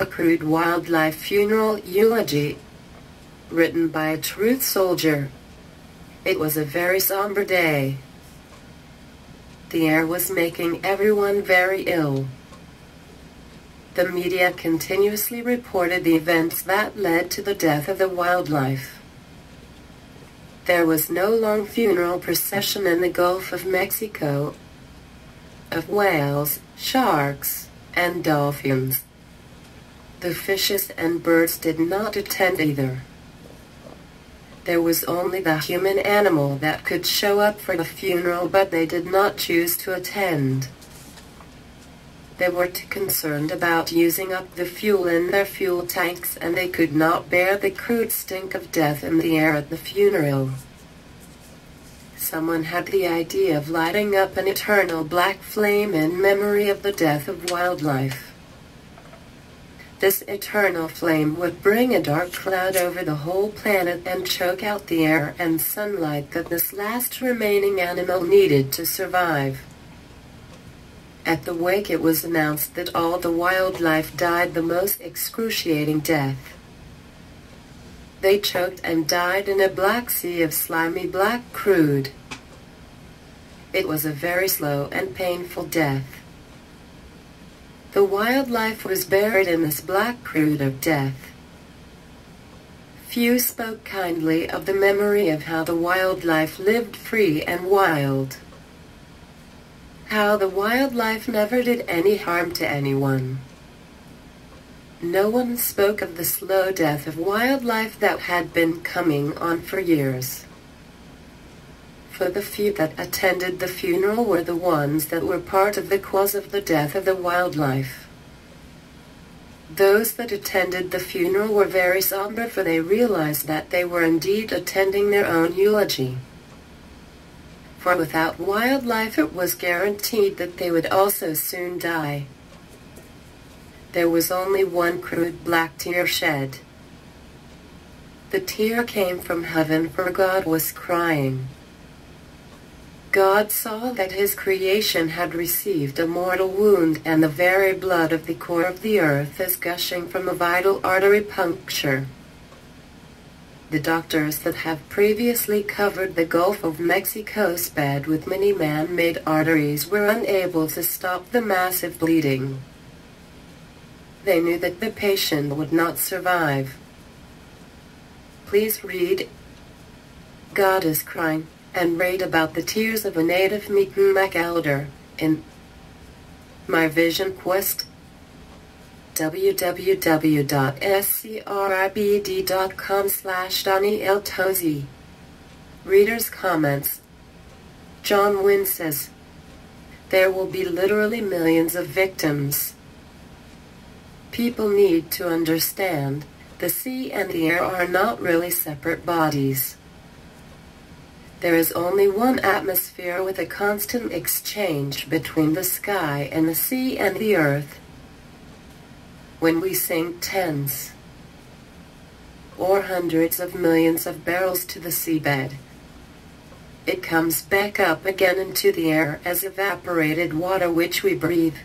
A crude wildlife funeral eulogy. Written by a truth soldier. It was a very somber day. The air was making everyone very ill. The media continuously reported the events that led to the death of the wildlife. There was no long funeral procession in the Gulf of Mexico of whales, sharks, and dolphins. The fishes and birds did not attend either. There was only the human animal that could show up for the funeral, but they did not choose to attend. They were too concerned about using up the fuel in their fuel tanks and they could not bear the crude stink of death in the air at the funeral. Someone had the idea of lighting up an eternal black flame in memory of the death of wildlife. This eternal flame would bring a dark cloud over the whole planet and choke out the air and sunlight that this last remaining animal needed to survive. At the wake it was announced that all the wildlife died the most excruciating death. They choked and died in a black sea of slimy black crude. It was a very slow and painful death. The wildlife was buried in this black crude of death. Few spoke kindly of the memory of how the wildlife lived free and wild. How the wildlife never did any harm to anyone. No one spoke of the slow death of wildlife that had been coming on for years for the few that attended the funeral were the ones that were part of the cause of the death of the wildlife. Those that attended the funeral were very somber for they realized that they were indeed attending their own eulogy. For without wildlife it was guaranteed that they would also soon die. There was only one crude black tear shed. The tear came from heaven for God was crying. God saw that his creation had received a mortal wound, and the very blood of the core of the earth is gushing from a vital artery puncture. The doctors that have previously covered the Gulf of Mexico's bed with many man-made arteries were unable to stop the massive bleeding. They knew that the patient would not survive. Please read God is crying and read about the tears of a native Mi'kmaq elder in My Vision Quest www.scribd.com slash Donnie. Towsey Reader's comments John Wynne says, There will be literally millions of victims. People need to understand the sea and the air are not really separate bodies. There is only one atmosphere with a constant exchange between the sky and the sea and the earth. When we sink tens or hundreds of millions of barrels to the seabed, it comes back up again into the air as evaporated water which we breathe.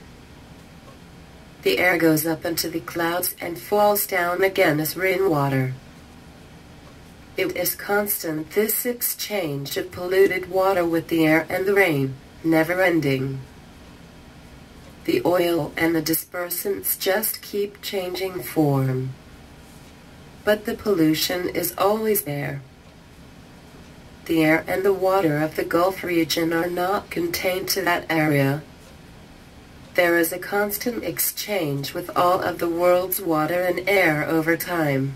The air goes up into the clouds and falls down again as rainwater. It is constant, this exchange of polluted water with the air and the rain, never ending. The oil and the dispersants just keep changing form. But the pollution is always there. The air and the water of the Gulf region are not contained to that area. There is a constant exchange with all of the world's water and air over time.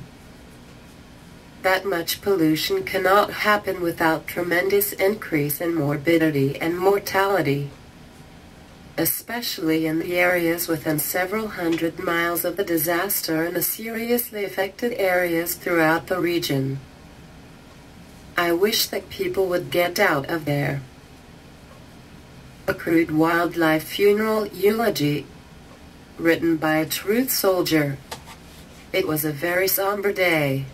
That much pollution cannot happen without tremendous increase in morbidity and mortality, especially in the areas within several hundred miles of the disaster and the seriously affected areas throughout the region. I wish that people would get out of there. A crude wildlife funeral eulogy written by a truth soldier. It was a very somber day.